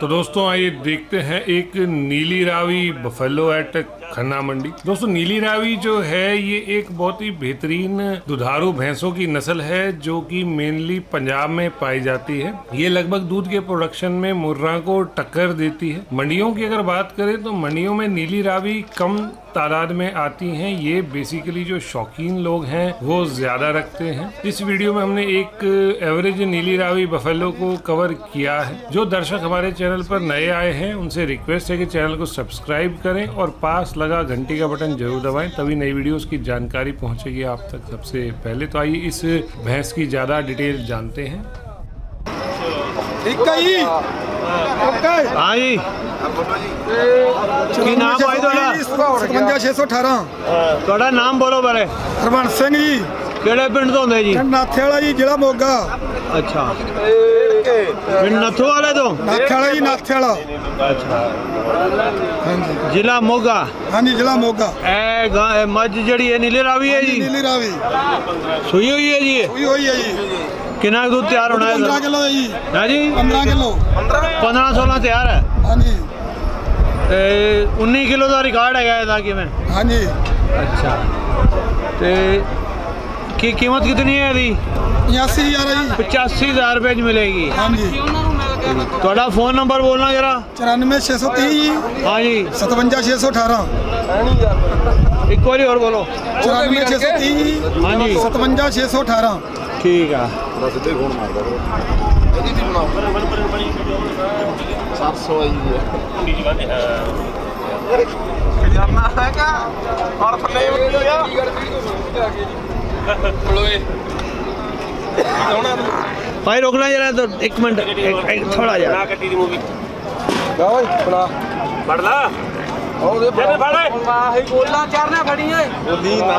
तो दोस्तों आइए देखते हैं एक नीली रावी बफेलो एट खन्ना मंडी। दोस्तों, नीली रावी जो है, ये एक बहुत ही बेहतरीन दुधारू भैंसों की नस्ल है, जो कि मेनली पंजाब में पाई जाती है। ये लगभग दूध के प्रोडक्शन में मुर्रा को टक्कर देती है। मंडियों की अगर बात करें तो मंडियों में नीली रावी कम तादाद में आती हैं। ये बेसिकली जो शौकीन लोग हैं, वो ज़्यादा रखते हैं। इस वीडियो में हमने एक एवरेज नीली रावी बफेलो को कवर किया है, जो दर्शक हमारे चैनल पर नए आए हैं उनसे रिक्वेस्ट है कि चैनल को सब्सक्राइब करें और पास लगा घंटी का बटन जरूर दबाएं तभी नई वीडियोस की जानकारी पहुंचेगी आप तक सबसे पहले तो आइए इस भैंस की ज्यादा डिटेल जानते हैं ਇੱਕ ਹੀ ਓਕੇ ਹਾਂ ਜੀ ਕੀ ਨਾਮ ਭਾਈ ਤੁਹਾਡਾ 57618 ਤੁਹਾਡਾ ਨਾਮ ਬੋਲੋ ਬਾਰੇ ਹਰਬੰਸ ਸਿੰਘ ਜੀ ਕਿਹੜੇ ਪਿੰਡ ਤੋਂ ਹੁੰਦੇ ਜੀ ਨਾਥੇ ਵਾਲਾ ਜੀ ਜ਼ਿਲ੍ਹਾ ਮੋਗਾ ਅੱਛਾ ਪਿੰਡ ਨੱਥੋ ਵਾਲੇ ਤੋਂ। ਨਾਥੇ ਵਾਲਾ ਜੀ ਨਾਥੇ ਵਾਲਾ। ਹਾਂਜੀ। ਜ਼ਿਲ੍ਹਾ ਮੋਗਾ। ਹਾਂਜੀ ਜ਼ਿਲ੍ਹਾ ਮੋਗਾ। ਇਹ ਗਾਂ ਇਹ ਮੱਝ ਜਿਹੜੀ ਹੈ ਨੀਲੇ ਰਾਵੀ ਹੈ ਜੀ? ਨੀਲੀ ਰਾਵੀ। ਸੂਈ ਹੋਈ ਹੈ ਜੀ ਇਹ? ਹੋਈ ਹੋਈ ਹੈ ਜੀ। ਕਿੰਨਾ ਕੁ ਦੁੱਧ ਤਿਆਰ ਹੋਣਾ 15 ਹੈ ਕਿਲੋ ਹੈ ਜੀ। ਹੈ ਜੀ? 15 ਕਿਲੋ। 15 16 ਤਿਆਰ ਹੈ? ਹਾਂਜੀ। ਤੇ 19 ਕਿਲੋ ਦਾ ਰਿਕਾਰਡ ਹੈਗਾ ਇਹਦਾ ਕਿਵੇਂ? ਹਾਂਜੀ। ਅੱਛਾ। ਤੇ की कीमत कितनी है पचासी हज़ार पचासी मिलेगी। हाँ थोड़ा फ़ोन नंबर बोलना जरा। चौरानवे छः सौ तेईस हाँ जी। सतवंजा छः सौ अठारह। एक बार और बोलो। चौरानवे छः सौ तेईस हाँ जी। सतवंजा छः सौ अठारह। ठीक है। सात सौ और ਭਾਈ ਰੋਕਣਾ ਜਰਾ ਤਾਂ 1 ਮਿੰਟ ਥੋੜਾ ਜਿਹਾ। ਨਾ ਕੱਟੀ ਦੀ ਮੂਵੀ ਗਾ ਓਏ ਫੜਾ ਫੜ ਲਾ। ਉਹਦੇ ਫੜ। ਗੋਲਾ ਚੜਨਾ ਫੜੀ ਓਏ। ਗੋਲੀ ਨਾ